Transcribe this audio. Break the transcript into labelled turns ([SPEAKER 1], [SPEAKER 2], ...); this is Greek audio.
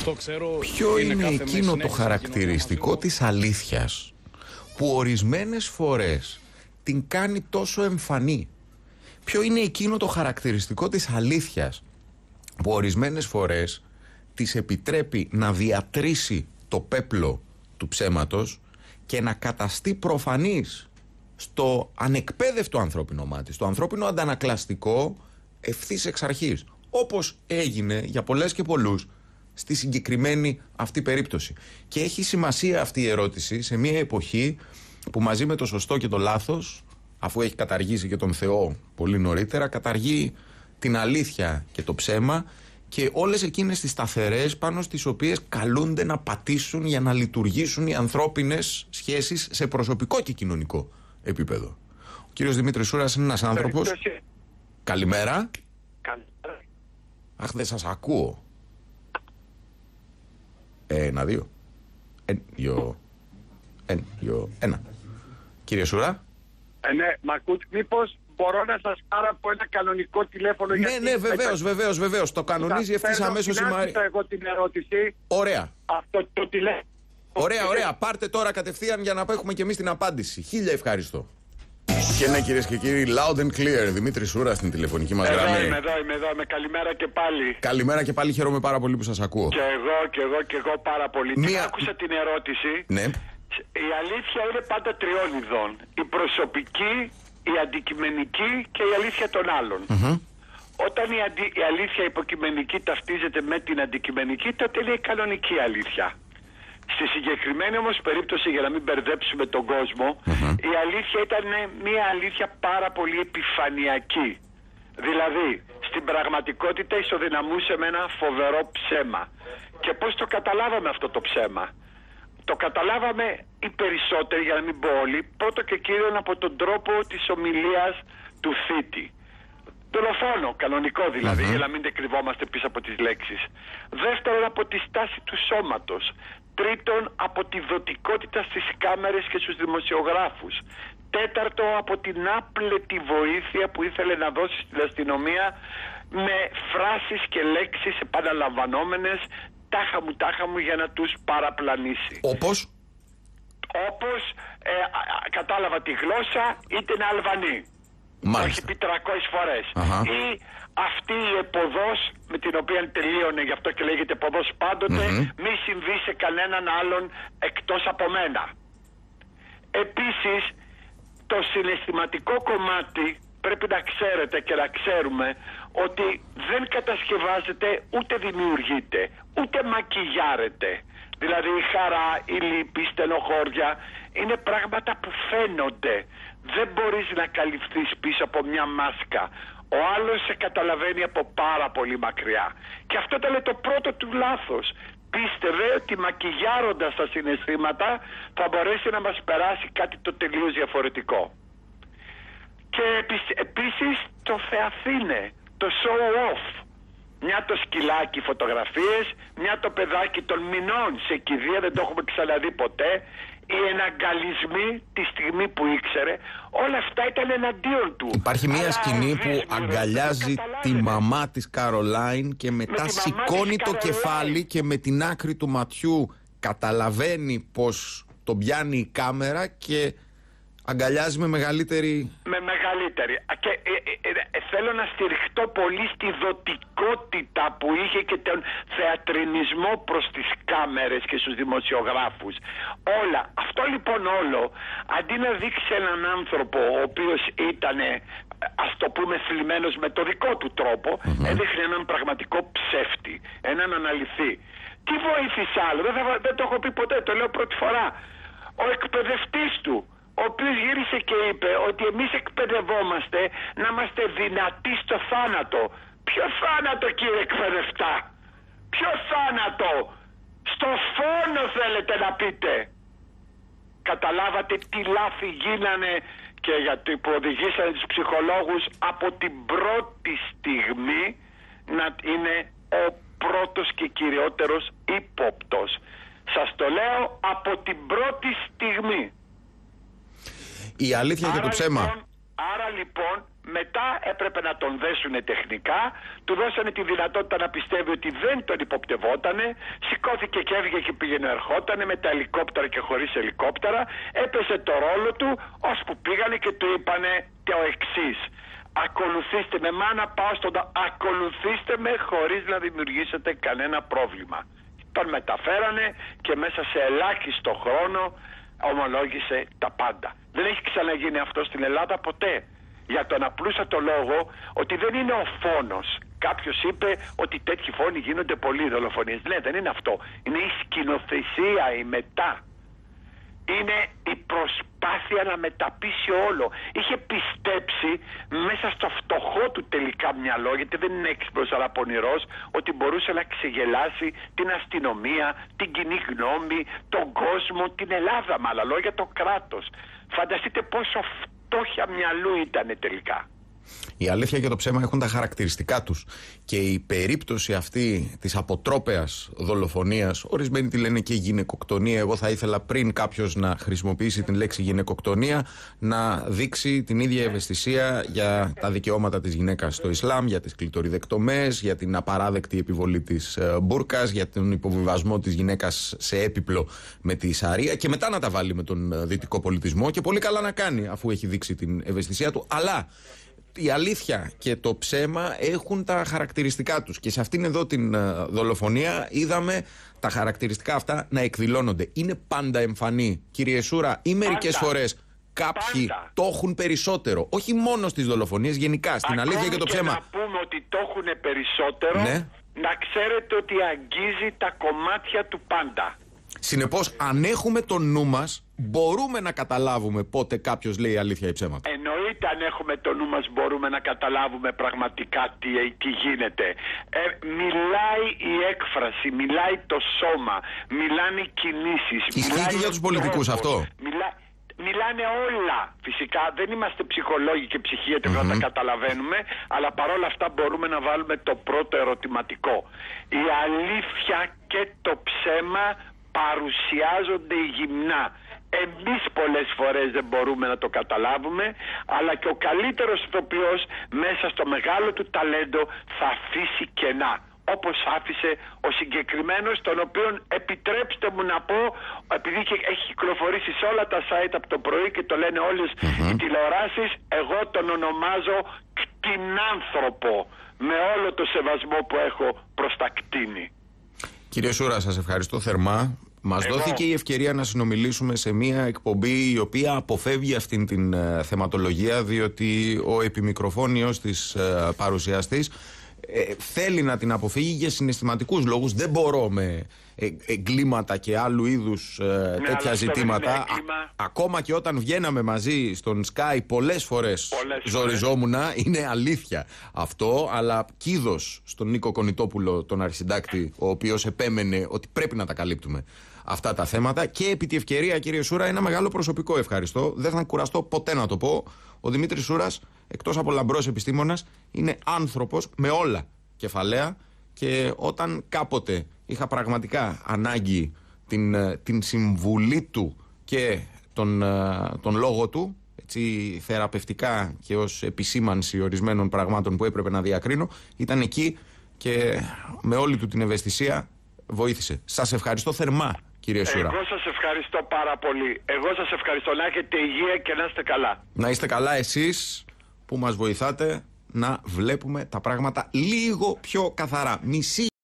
[SPEAKER 1] Αυτό ξέρω.
[SPEAKER 2] Ποιο είναι,
[SPEAKER 1] κάθε
[SPEAKER 2] εκείνο
[SPEAKER 1] μέση
[SPEAKER 2] το
[SPEAKER 1] συνέχεια
[SPEAKER 2] χαρακτηριστικό της αλήθειας που ορισμένες φορές την κάνει τόσο εμφανή; Ποιο είναι εκείνο το χαρακτηριστικό της αλήθειας που ορισμένες φορές της επιτρέπει να διατρήσει το πέπλο του ψέματος και να καταστεί προφανής στο ανεκπαίδευτο ανθρώπινο μάτι, στο ανθρώπινο αντανακλαστικό ευθύς εξ αρχής. Όπως έγινε για πολλές και πολλούς στη συγκεκριμένη αυτή περίπτωση. Και έχει σημασία αυτή η ερώτηση σε μια εποχή που μαζί με το σωστό και το λάθος, αφού έχει καταργήσει και τον Θεό πολύ νωρίτερα, καταργεί την αλήθεια και το ψέμα και όλες εκείνες τις σταθερές πάνω στις οποίες καλούνται να πατήσουν για να λειτουργήσουν οι ανθρώπινες σχέσεις σε προσωπικό και κοινωνικό επίπεδο. Ο κύριος Δημήτρης Σούρας είναι ένας άνθρωπος... Καλημέρα.
[SPEAKER 3] Καλημέρα.
[SPEAKER 2] Αχ, δεν σας ακούω. Ένα, δύο. Ένα, δύο. Ένα, δύο. Ένα. Κύριε Σουρά.
[SPEAKER 3] Ε, ναι, μ' ακούτε. Μήπως μπορώ να σας πάρω από ένα κανονικό τηλέφωνο
[SPEAKER 2] Ναι,
[SPEAKER 3] γιατί-
[SPEAKER 2] ναι, βεβαίως, βεβαίως, βεβαίως. Το κανονίζει ευθύς
[SPEAKER 3] Παίρνω-
[SPEAKER 2] αμέσως η
[SPEAKER 3] την
[SPEAKER 2] Μαρία.
[SPEAKER 3] άκουσα εγώ την ερώτηση.
[SPEAKER 2] Ωραία.
[SPEAKER 3] Αυτό το τηλέφωνο.
[SPEAKER 2] Ωραία, ωραία. Πάρτε τώρα κατευθείαν για να έχουμε και εμείς την απάντηση. Χίλια ευχαριστώ. Και ναι, κυρίες και κύριοι, loud and clear. Δημήτρη Σούρα στην τηλεφωνική μας
[SPEAKER 3] Εδώ είμαι,
[SPEAKER 2] γραμμή.
[SPEAKER 3] εδώ είμαι, εδώ είμαι. Καλημέρα και πάλι.
[SPEAKER 2] Καλημέρα και πάλι χαίρομαι πάρα πολύ που σας ακούω.
[SPEAKER 3] Και εγώ, και εγώ, και εγώ πάρα πολύ. Την
[SPEAKER 2] Μία-
[SPEAKER 3] άκουσα την ερώτηση.
[SPEAKER 2] Ναι.
[SPEAKER 3] Η αλήθεια είναι πάντα τριών ειδών. Η προσωπική, η αντικειμενική και η αλήθεια των άλλων. Όταν η, αντι- η αλήθεια υποκειμενική ταυτίζεται με την αντικειμενική, τότε είναι η κανονική αλήθεια. Στη συγκεκριμένη όμως περίπτωση, για να μην μπερδέψουμε τον κοσμο η αλήθεια ήταν μια αλήθεια πάρα πολύ επιφανειακή. Δηλαδή, στην πραγματικότητα ισοδυναμούσε με ένα φοβερό ψέμα. Και πώς το καταλάβαμε αυτό το ψέμα; Το καταλάβαμε οι περισσότεροι, για να μην πω όλοι, πρώτο και κύριο από τον τρόπο της ομιλίας του θήτη. Δολοφόνο, κανονικό δηλαδή, για να μην κρυβόμαστε πίσω από τις λέξεις. Δεύτερον, από τη στάση του σώματος. Τρίτον, από τη δοτικότητα στις κάμερες και στους δημοσιογράφους. Τέταρτο, από την άπλετη βοήθεια που ήθελε να δώσει στην αστυνομία με φράσεις και λέξεις επαναλαμβανόμενες τάχα μου τάχα μου για να τους παραπλανήσει.
[SPEAKER 2] Όπως;
[SPEAKER 3] Όπως ε, α, α, κατάλαβα τη γλώσσα είτε είναι Αλβανή. Το έχει
[SPEAKER 2] Μάλιστα.
[SPEAKER 3] πει 300 φορές.
[SPEAKER 2] Αχα.
[SPEAKER 3] Ή αυτή η εποδός με την οποία τελείωνε, γι' αυτό και λέγεται εποδός πάντοτε, μη συμβεί σε κανέναν άλλον εκτός από μένα. Επίσης, το συναισθηματικό κομμάτι πρέπει να ξέρετε και να ξέρουμε ότι δεν κατασκευάζεται ούτε δημιουργείται, ούτε μακιγιάρεται. Δηλαδή η χαρά, η λύπη, η στενοχώρια είναι πράγματα που φαίνονται. Δεν μπορείς να καλυφθείς πίσω από μια μάσκα. Ο άλλος σε καταλαβαίνει από πάρα πολύ μακριά. Και αυτό ήταν το πρώτο του λάθος. Πίστευε ότι μακιγιάροντας τα συναισθήματα θα μπορέσει να μας περάσει κάτι το τελείως διαφορετικό. Και επισ- επίσης το Θεαθήνε, το show off. Μια το σκυλάκι φωτογραφίες, μια το παιδάκι των μηνών σε κηδεία, δεν το έχουμε ξαναδεί ποτέ. Οι εναγκαλισμοί τη στιγμή που ήξερε, όλα αυτά ήταν εναντίον του.
[SPEAKER 2] Υπάρχει μια
[SPEAKER 3] Αλλά ο
[SPEAKER 2] σκηνή που
[SPEAKER 3] Βίσμηρος δεν το
[SPEAKER 2] αγκαλιάζει τη
[SPEAKER 3] καταλάβαινε.
[SPEAKER 2] μαμά της Καρολάιν και μετά
[SPEAKER 3] τη μαμά
[SPEAKER 2] σηκώνει
[SPEAKER 3] της
[SPEAKER 2] το
[SPEAKER 3] Καρολάιν.
[SPEAKER 2] κεφάλι και με την άκρη του ματιού καταλαβαίνει πως τον πιάνει η κάμερα και αγκαλιάζει με μεγαλύτερη...
[SPEAKER 3] Με μεγαλύτερη. Α, Και ε, ε, ε, ε, θέλω να στηριχτώ πολύ στη δοτικότητα που είχε και τον θεατρινισμό προς τις κάμερες και στους δημοσιογράφους. Όλα. Αυτό λοιπόν όλο, αντί να δείξει έναν άνθρωπο ο οποίος ήταν ας το πούμε θλιμμένος με το δικό του τρόπο, έδειχνε έναν πραγματικό ψεύτη, έναν αναλυθή. Τι βοήθησε άλλο, δεν, θα- δεν το έχω πει ποτέ, το λέω πρώτη φορά. Ο εκπαιδευτής του, ο οποίος γύρισε και είπε ότι εμείς εκπαιδευόμαστε να είμαστε δυνατοί στο θάνατο. Ποιο θάνατο κύριε εκπαιδευτά, ποιο θάνατο, στο φόνο θέλετε να πείτε. Καταλάβατε τι λάθη γίνανε και γιατί που οδηγήσανε τους ψυχολόγους από την πρώτη στιγμή να είναι ο πρώτος και κυριότερος ύποπτος. Σας το λέω από την πρώτη στιγμή.
[SPEAKER 2] Η αλήθεια και
[SPEAKER 3] Άρα,
[SPEAKER 2] το ψέμα.
[SPEAKER 3] Λοιπόν, Άρα λοιπόν μετά έπρεπε να τον δέσουν τεχνικά, του δώσανε τη δυνατότητα να πιστεύει ότι δεν τον υποπτευότανε, σηκώθηκε και έβγαινε και πήγαινε ερχότανε με τα ελικόπτερα και χωρίς ελικόπτερα, έπεσε το ρόλο του, ώσπου πήγανε και του είπανε το εξής. Ακολουθήστε με, μάνα πάω στον ακολουθήστε με χωρίς να δημιουργήσετε κανένα πρόβλημα. Τον μεταφέρανε και μέσα σε ελάχιστο χρόνο ομολόγησε τα πάντα. Δεν έχει ξαναγίνει αυτό στην Ελλάδα ποτέ για τον απλούστατο λόγο ότι δεν είναι ο φόνος. Κάποιος είπε ότι τέτοιοι φόνοι γίνονται πολύ δολοφονίες. Ναι, δεν είναι αυτό. Είναι η σκηνοθεσία, η μετά. Είναι η προσπάθεια να μεταπίσει όλο. Είχε πιστέψει μέσα στο φτωχό του τελικά μυαλό, γιατί δεν είναι έξυπνος αλλά πονηρός, ότι μπορούσε να ξεγελάσει την αστυνομία, την κοινή γνώμη, τον κόσμο, την Ελλάδα με άλλα λόγια, το κράτος. Φανταστείτε πόσο φτώχεια μυαλού ήταν τελικά.
[SPEAKER 2] Η αλήθεια και το ψέμα έχουν τα χαρακτηριστικά τους. Και η περίπτωση αυτή της αποτρόπαια δολοφονίας, ορισμένοι τη λένε και γυναικοκτονία. Εγώ θα ήθελα πριν κάποιος να χρησιμοποιήσει την λέξη γυναικοκτονία, να δείξει την ίδια ευαισθησία για τα δικαιώματα της γυναίκας στο Ισλάμ, για τις κλειτοριδεκτομέ, για την απαράδεκτη επιβολή της ε, μπουρκας, για τον υποβιβασμό της γυναίκας σε έπιπλο με τη Σαρία και μετά να τα βάλει με τον ε, δυτικό πολιτισμό. Και πολύ καλά να κάνει αφού έχει δείξει την ευαισθησία του. Αλλά η αλήθεια και το ψέμα έχουν τα χαρακτηριστικά τους και σε αυτήν εδώ την ε, δολοφονία είδαμε τα χαρακτηριστικά αυτά να εκδηλώνονται. Είναι πάντα εμφανή, κύριε Σούρα, ή μερικές φορές κάποιοι πάντα. το έχουν περισσότερο. Όχι μόνο στις δολοφονίες, γενικά, στην
[SPEAKER 3] Ακόμη
[SPEAKER 2] αλήθεια και το ψέμα.
[SPEAKER 3] Και να πούμε ότι το έχουν περισσότερο, ναι. να ξέρετε ότι αγγίζει τα κομμάτια του πάντα.
[SPEAKER 2] Συνεπώς, αν έχουμε το νου μας, μπορούμε να καταλάβουμε πότε κάποιος λέει αλήθεια ή ψέματα.
[SPEAKER 3] Εννοείται αν έχουμε το νου μας μπορούμε να καταλάβουμε πραγματικά τι, τι γίνεται. Ε, μιλάει η έκφραση, μιλάει το σώμα, μιλάνε οι κινήσεις.
[SPEAKER 2] Ισχύει και για τους πολιτικούς αυτό.
[SPEAKER 3] μιλάνε όλα. Φυσικά δεν είμαστε ψυχολόγοι και ψυχίατροι mm-hmm. να τα καταλαβαίνουμε, αλλά παρόλα αυτά μπορούμε να βάλουμε το πρώτο ερωτηματικό. Η αλήθεια και το ψέμα παρουσιάζονται γυμνά. Εμείς πολλές φορές δεν μπορούμε να το καταλάβουμε, αλλά και ο καλύτερος ηθοποιός μέσα στο μεγάλο του ταλέντο θα αφήσει κενά όπως άφησε ο συγκεκριμένος τον οποίο επιτρέψτε μου να πω επειδή έχει κυκλοφορήσει σε όλα τα site από το πρωί και το λένε όλες οι τηλεοράσεις εγώ τον ονομάζω κτηνάνθρωπο με όλο το σεβασμό που έχω προς τα κτίνη.
[SPEAKER 2] Κύριε Σούρα, σας ευχαριστώ θερμά. Μας δόθηκε η ευκαιρία να συνομιλήσουμε σε μια εκπομπή η οποία αποφεύγει αυτήν την ε, θεματολογία διότι ο επιμικροφόνιος της ε, παρουσιαστής ε, θέλει να την αποφύγει για συναισθηματικούς λόγους. Δεν μπορώ με εγκλήματα και άλλου είδους ε, ναι, τέτοια ζητήματα. ακόμα και όταν βγαίναμε μαζί στον Sky πολλές φορές ζοριζόμουν, είναι αλήθεια αυτό, αλλά κίδος στον Νίκο Κονιτόπουλο, τον αρχισυντάκτη, ο οποίος επέμενε ότι πρέπει να τα καλύπτουμε αυτά τα θέματα. Και επί τη ευκαιρία, κύριε Σούρα, ένα μεγάλο προσωπικό ευχαριστώ. Δεν θα κουραστώ ποτέ να το πω. Ο Δημήτρης Σούρας, εκτός από λαμπρός επιστήμονας, είναι άνθρωπος με όλα κεφαλαία. Και όταν κάποτε είχα πραγματικά ανάγκη την, ε, την συμβουλή του και τον, ε, τον λόγο του, έτσι, θεραπευτικά και ως επισήμανση ορισμένων πραγμάτων που έπρεπε να διακρίνω, ήταν εκεί και με όλη του την ευαισθησία βοήθησε. Σας ευχαριστώ θερμά κύριε Σούρα.
[SPEAKER 3] Εγώ σας ευχαριστώ πάρα πολύ. Εγώ σας ευχαριστώ να έχετε υγεία και να είστε καλά.
[SPEAKER 2] Να είστε καλά εσείς που μας βοηθάτε να βλέπουμε τα πράγματα λίγο πιο καθαρά. Μισή